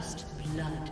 First blood.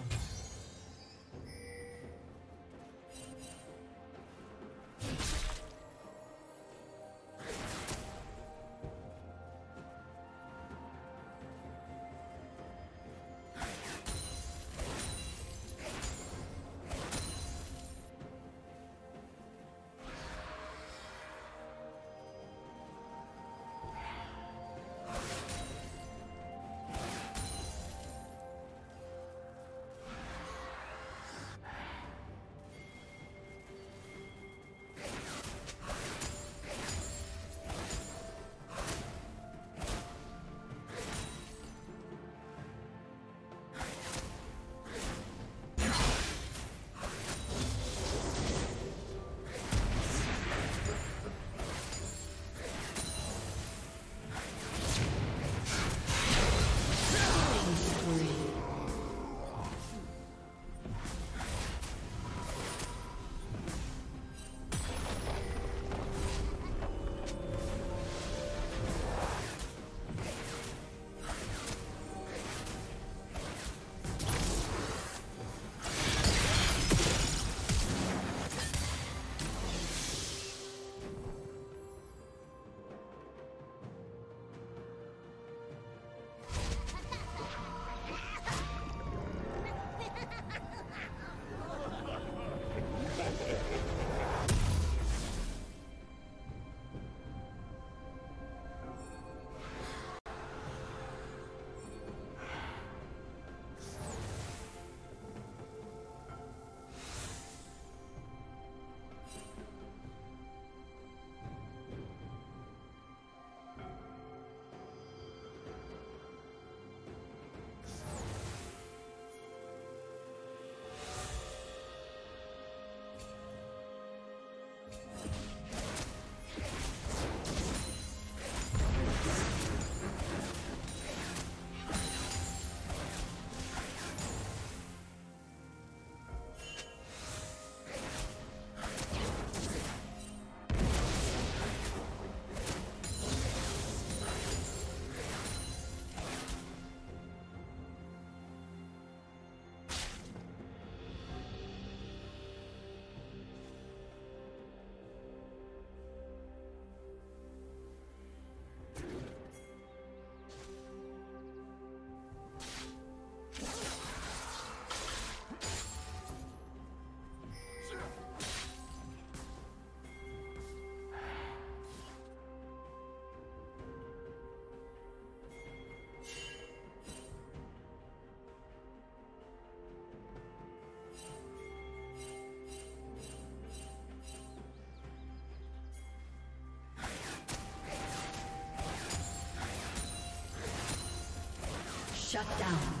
Shut down.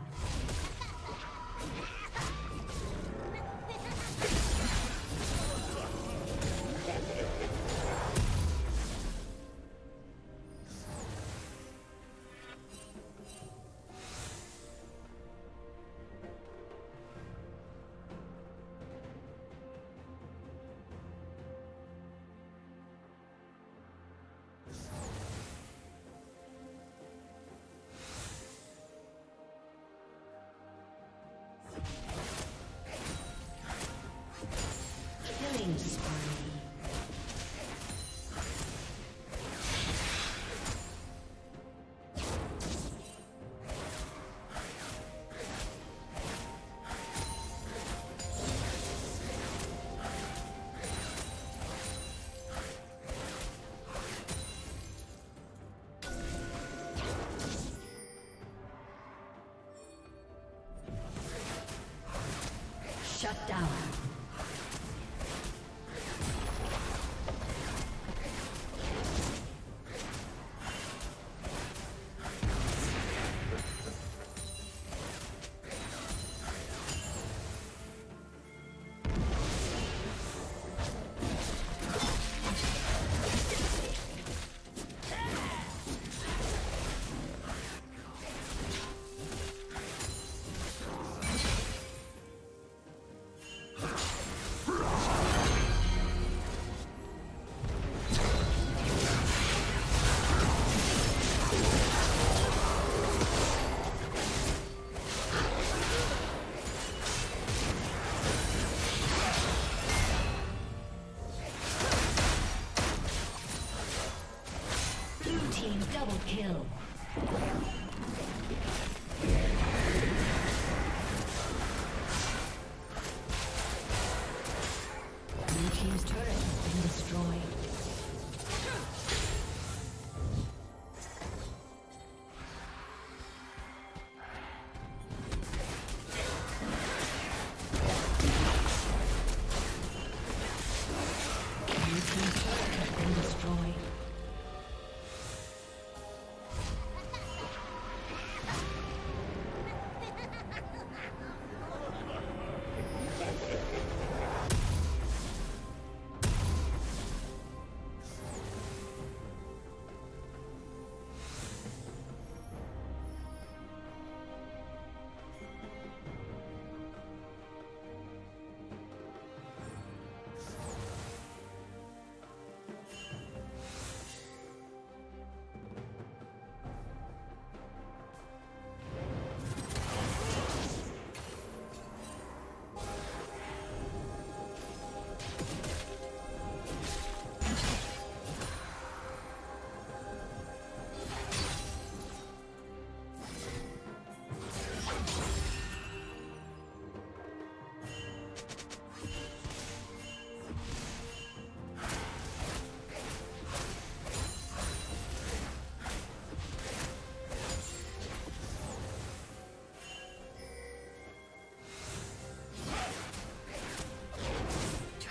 Shut down.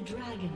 The dragon.